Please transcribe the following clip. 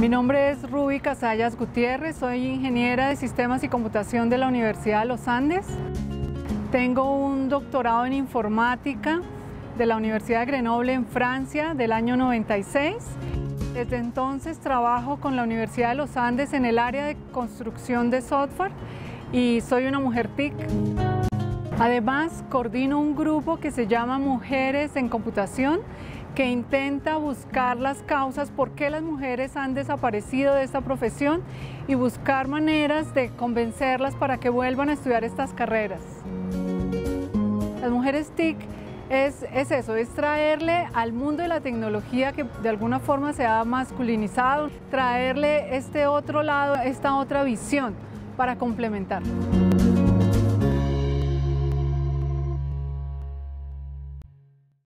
Mi nombre es Ruby Casallas Gutiérrez, soy ingeniera de Sistemas y Computación de la Universidad de los Andes. Tengo un doctorado en informática de la Universidad de Grenoble en Francia del año 96. Desde entonces trabajo con la Universidad de los Andes en el área de construcción de software y soy una mujer TIC. Además, coordino un grupo que se llama Mujeres en Computación que intenta buscar las causas por qué las mujeres han desaparecido de esta profesión y buscar maneras de convencerlas para que vuelvan a estudiar estas carreras. Las mujeres TIC es, es, eso, es traerle al mundo de la tecnología que de alguna forma se ha masculinizado, traerle este otro lado, esta otra visión para complementar.